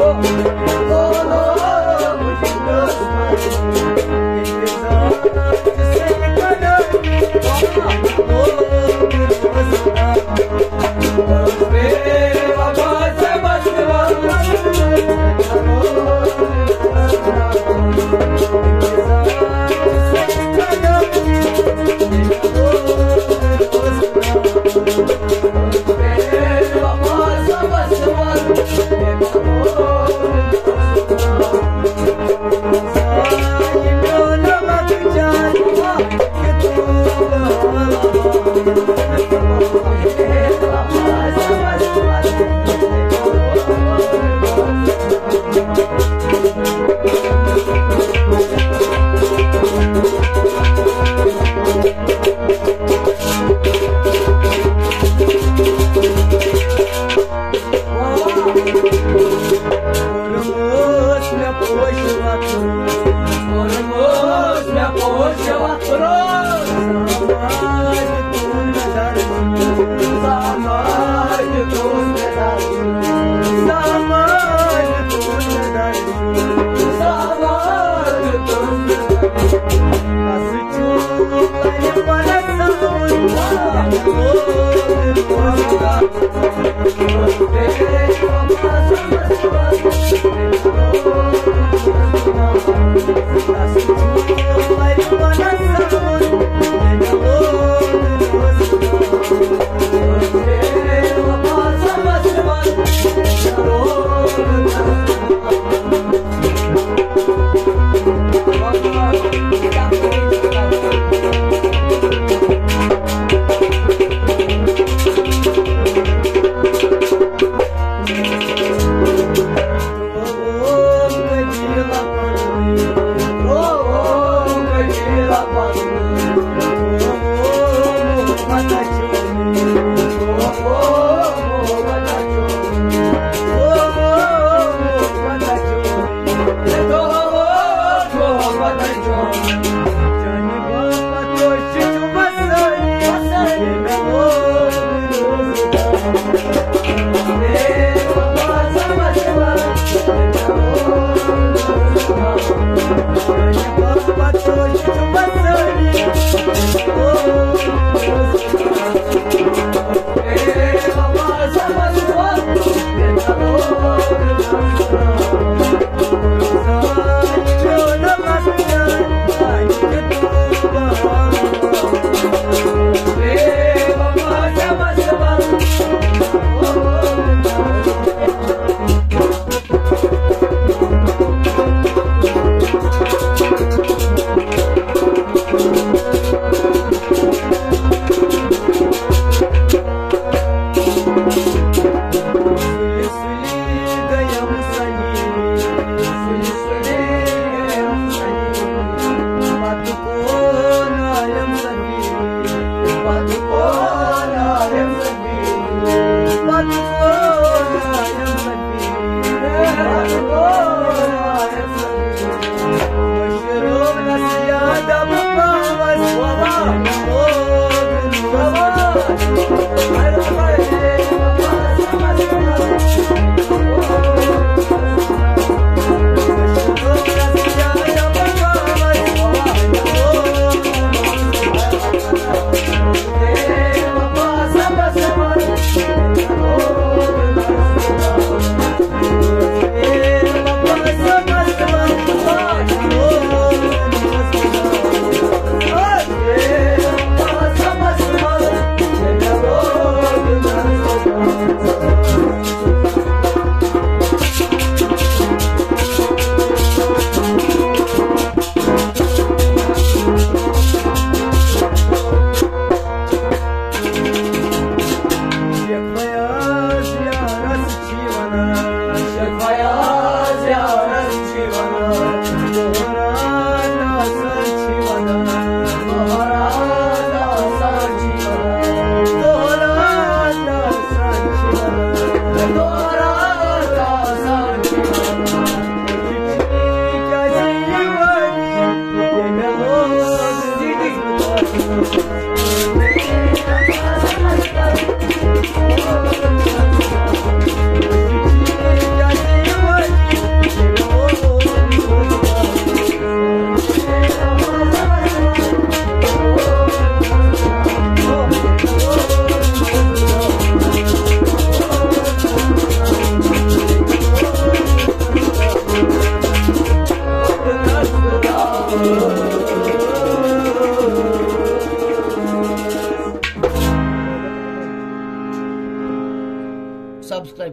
Oh, Thank you.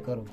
કરું